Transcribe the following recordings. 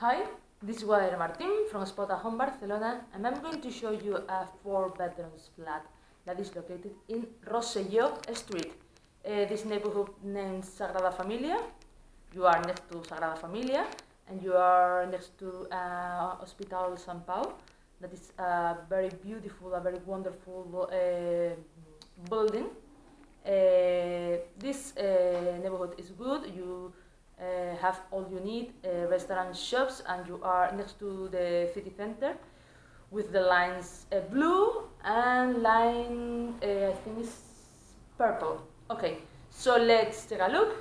Hi, this is Guadalupe Martin from Spotahome Barcelona and I'm going to show you a four bedrooms flat that is located in Rosselló Street. Uh, this neighborhood named Sagrada Familia. You are next to Sagrada Familia and you are next to uh, Hospital San Pau. That is a very beautiful, a very wonderful uh, building. Uh, this uh, neighborhood is good. You uh, have all you need, uh, restaurant shops, and you are next to the city center with the lines uh, blue and line, uh, I think it's purple. Okay, so let's take a look.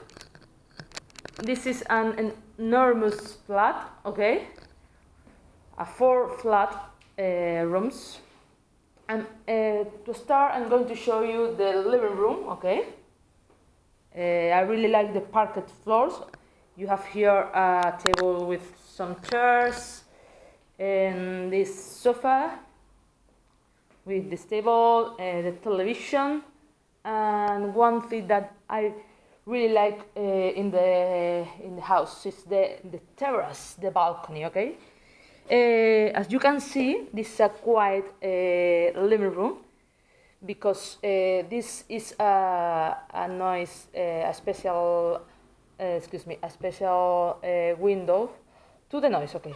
This is an enormous flat, okay? A four flat uh, rooms. And uh, to start, I'm going to show you the living room, okay? I really like the parquet floors you have here a table with some chairs and this sofa with this table, uh, the television, and one thing that I really like uh, in the in the house is the the terrace, the balcony. Okay, uh, as you can see, this is a quiet uh, living room because uh, this is a, a noise, uh, a special excuse me, a special uh, window to the noise. Okay,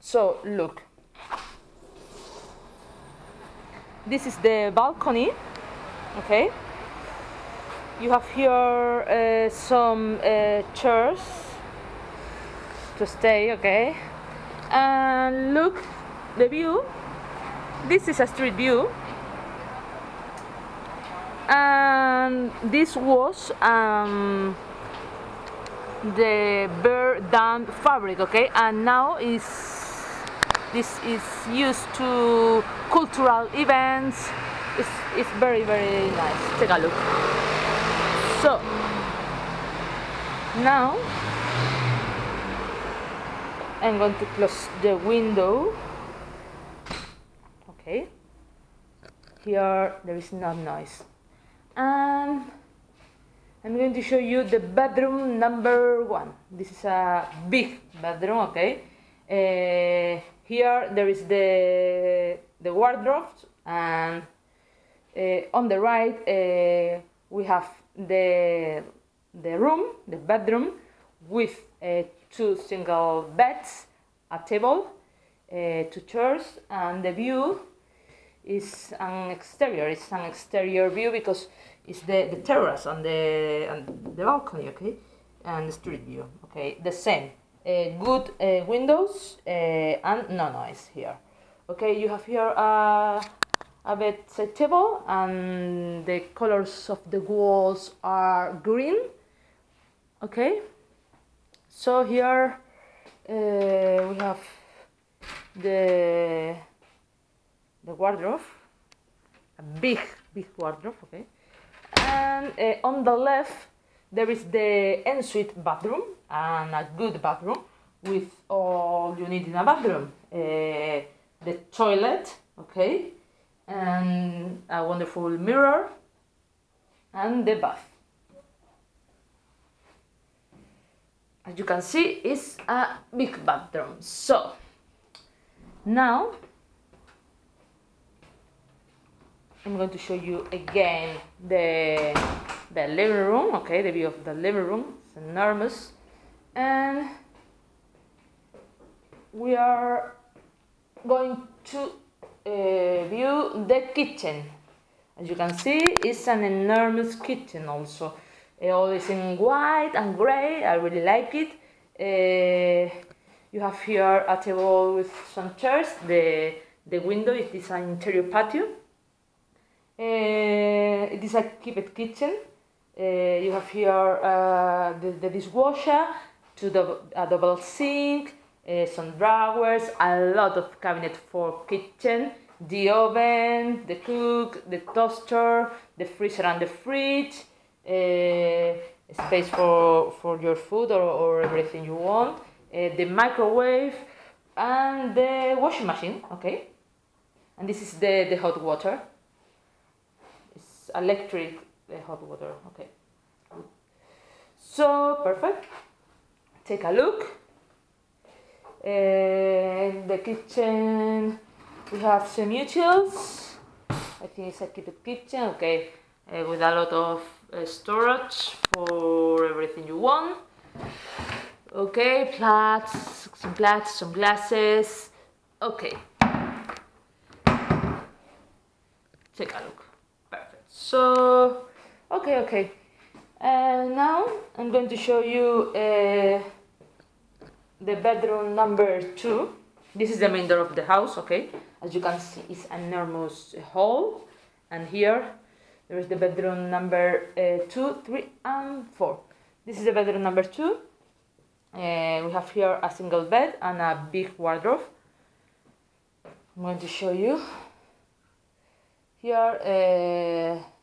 so look. This is the balcony. Okay, you have here uh, some chairs to stay. Okay, and look the view. This is a street view. And this was um, the bear down fabric okay? And now is this is used to cultural events. It's, it's very very nice. Take a look. So now I'm going to close the window. Okay. Here there is no noise. And I'm going to show you the bedroom number one. This is a big bedroom, okay? Uh, here there is the, the wardrobe and uh, on the right uh, we have the, the room, the bedroom with uh, two single beds, a table, uh, two chairs and the view is an exterior, it's an exterior view because is the, the terrace on the, on the balcony, okay? And the street view, okay? The same. Uh, good uh, windows uh, and no noise here. Okay, you have here a, a bedside table and the colors of the walls are green. Okay, so here uh, we have the the wardrobe, a big big wardrobe. Okay, and uh, on the left there is the ensuite bathroom and a good bathroom with all you need in a bathroom. Uh, the toilet okay and a wonderful mirror and the bath. As you can see it's a big bathroom. So now I'm going to show you again the, the living room, okay, the view of the living room, it's enormous. And we are going to uh, view the kitchen. As you can see, it's an enormous kitchen also. Uh, all is in white and gray, I really like it. Uh, you have here a table with some chairs, the, the window is an interior patio it is a keep kitchen. Uh, you have here uh, the, the, dishwasher, to the, a double sink, some drawers, a lot of cabinet for kitchen, the oven, the cook, the toaster, the freezer and the fridge, space for, for your food or, or everything you want, the microwave, and the washing machine, okay? And this is the, the hot water electric hot water. Okay. So perfect. Take a look. in the kitchen we have some utils. I think it's a kitted kitchen, okay, uh, with a lot of uh, storage for everything you want. Okay, plates, some plates, some glasses. Okay. Take a look. So, okay, okay. Uh, now I'm going to show you uh, the bedroom number two. This is the main door of the house, okay? As you can see, it's an enormous hall. And here, there is the bedroom number uh, two, three, and four. This is the bedroom number two. Uh, we have here a single bed and a big wardrobe. I'm going to show you. Here, uh,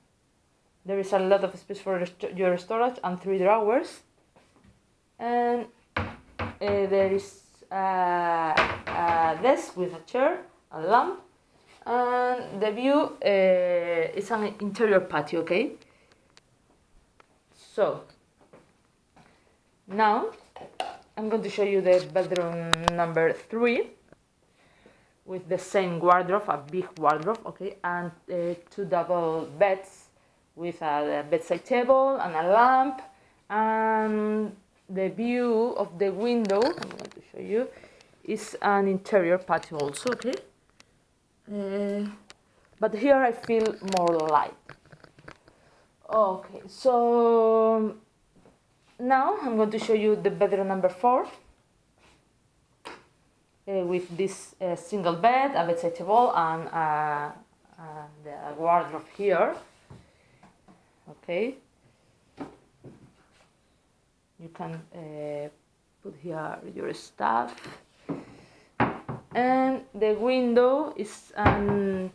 there is a lot of space for your storage and three drawers. And uh, there is a, a, desk with a chair, a lamp, and the view uh, is an interior patio, okay? So, now I'm going to show you the bedroom number three with the same wardrobe, a big wardrobe, okay, and uh, two double beds with a bedside table and a lamp and the view of the window, I'm going to show you, is an interior patio also, okay? Uh, but here I feel more light. Okay, so now I'm going to show you the bedroom number four. Uh, with this uh, single bed, a bedside table, and uh, the wardrobe here. Okay, you can uh, put here your stuff. And the window is an,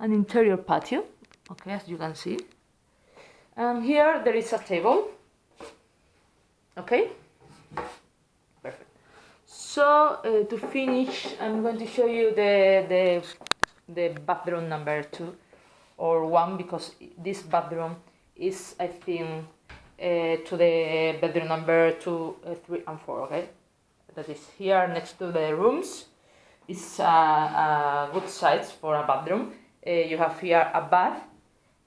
an interior patio okay as you can see. And here there is a table okay? Perfect. So uh, to finish I'm going to show you the the the bathroom number two or one because this bathroom is I think uh, to the bedroom number two, uh, three, and four. Okay, that is here next to the rooms. It's a, a good size for a bathroom. Uh, you have here a bath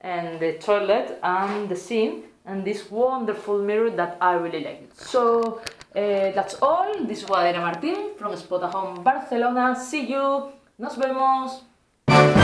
and the toilet and the sink and this wonderful mirror that I really like. So uh, that's all. This is Guadalajara Martín from Spotahome Barcelona. See you. Nos vemos.